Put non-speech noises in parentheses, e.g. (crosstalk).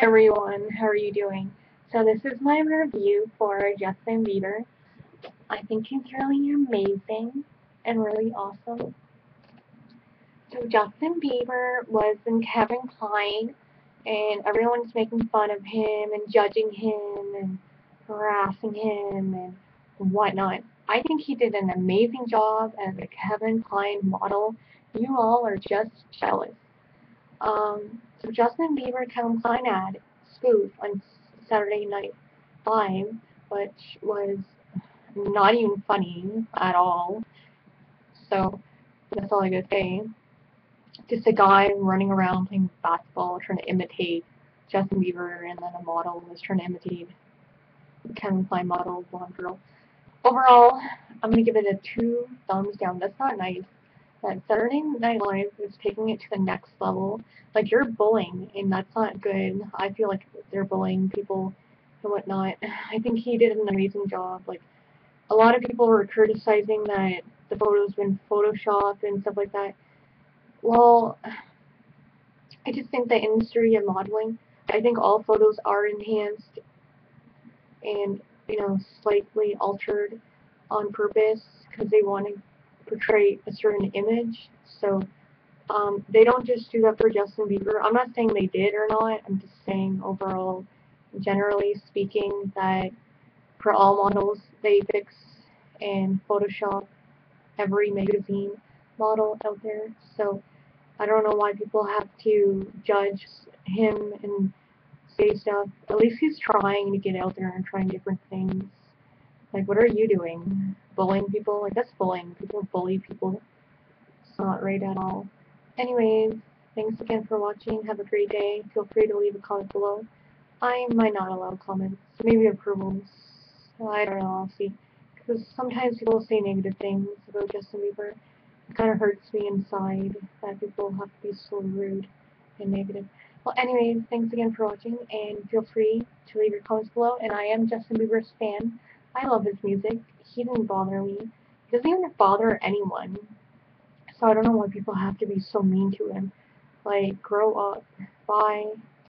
everyone, how are you doing? So this is my review for Justin Bieber. I think he's really amazing and really awesome. So Justin Bieber was in Calvin Klein and everyone's making fun of him and judging him and harassing him and whatnot. I think he did an amazing job as a Calvin Klein model. You all are just jealous. Um, so Justin Bieber Calvin Klein ad spoof on Saturday Night Live, which was not even funny at all. So that's all I gotta say. Just a guy running around playing basketball, trying to imitate Justin Bieber, and then a model was trying to imitate Calvin Klein model blonde girl. Overall, I'm gonna give it a two thumbs down. That's not nice that Saturday Night Live is taking it to the next level. Like you're bullying, and that's not good. I feel like they're bullying people and whatnot. (sighs) I think he did an amazing job. Like a lot of people were criticizing that the photos been photoshopped and stuff like that. Well, (sighs) I just think the industry of modeling, I think all photos are enhanced and you know slightly altered on purpose because they want to portray a certain image. So um, they don't just do that for Justin Bieber. I'm not saying they did or not. I'm just saying overall, generally speaking, that for all models, they fix and Photoshop every magazine model out there. So I don't know why people have to judge him and say stuff. At least he's trying to get out there and trying different things. Like, what are you doing? Bullying people? Like, that's bullying. People bully people. It's not right at all. Anyways, thanks again for watching. Have a great day. Feel free to leave a comment below. I might not allow comments. Maybe approvals. I don't know. I'll see. Because sometimes people say negative things about Justin Bieber. It kind of hurts me inside that people have to be so rude and negative. Well, anyways, thanks again for watching, and feel free to leave your comments below. And I am Justin Bieber's fan. I love his music. He didn't bother me. He doesn't even bother anyone. So I don't know why people have to be so mean to him. Like, grow up. Bye.